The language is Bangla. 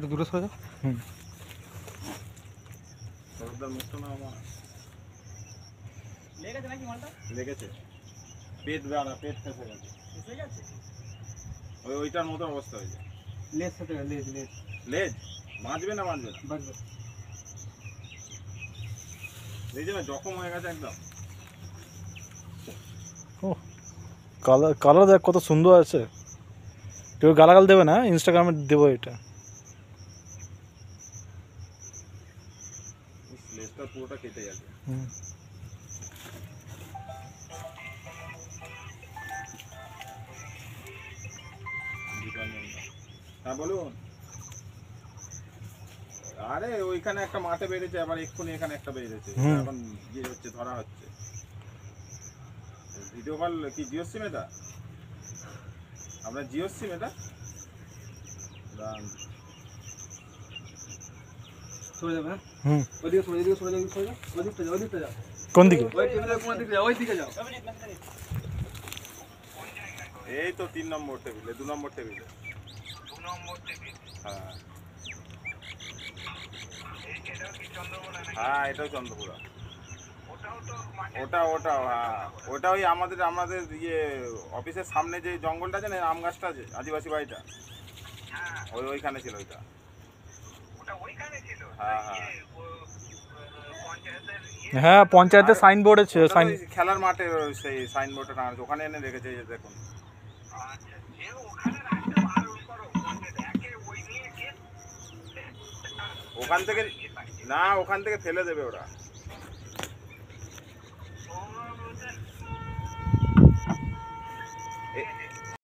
একটু দূরে সরে যাও। হুম। লেগেছে নাকি মালটা? লেগেছে পেট বেড়া পেট ফেসে গেছে। ওই ওইটার মতো অবস্থা হয়েছে লেজ সাথে লেজ লেজ। লেজ? বাঁচবে না বাঁচবে না? জখম হয়ে গেছে একদম। কালার কালার দেখ কত সুন্দর আছে। কেউ গালাগাল দেবে না? ইনস্টাগ্রামে দেবো এটা। লেজটা পুরোটা কেটে দা। হ্যাঁ বলুন। আরে ওইখানে একটা মাঠে বেড়েছে আবার এক্ষুনি এখানে একটা বেড়েছে। এখন ইয়ে হচ্ছে ধরা হচ্ছে। ভিডিও কল কি জিও সিম এটা আপনার জিও সিম এটা। সরে যাবে হ্যাঁ? হুম। সরে সরে সরে যাও ওইদিকটা যাও। কোন দিকে? ওই টেবিলের কোন দিকে যাও? ওই দিকে যাও। এই তো তিন নম্বর টেবিলে দু নম্বর টেবিলে। হ্যাঁ। হ্যাঁ এটাও চন্দ্রপুরা। ওটা ওটা হ্যাঁ। ওটা ওই আমাদের আমাদের ইয়ে অফিসের সামনে যে জঙ্গলটা আছে না আম গাছটা আছে আদিবাসী বাড়িটা? ওই ওইখানে ছিল ওইটা। হ্যাঁ হ্যাঁ। হ্যাঁ পঞ্চায়েতের সাইনবোর্ডে আছে সাইন খেলার মাঠে ওই সেই সাইনবোর্ডটা টাঙানো ওখানে এনে রেখেছে এই যে দেখুন। ওখান থেকে না ওখান থেকে ফেলে দেবে ওরা।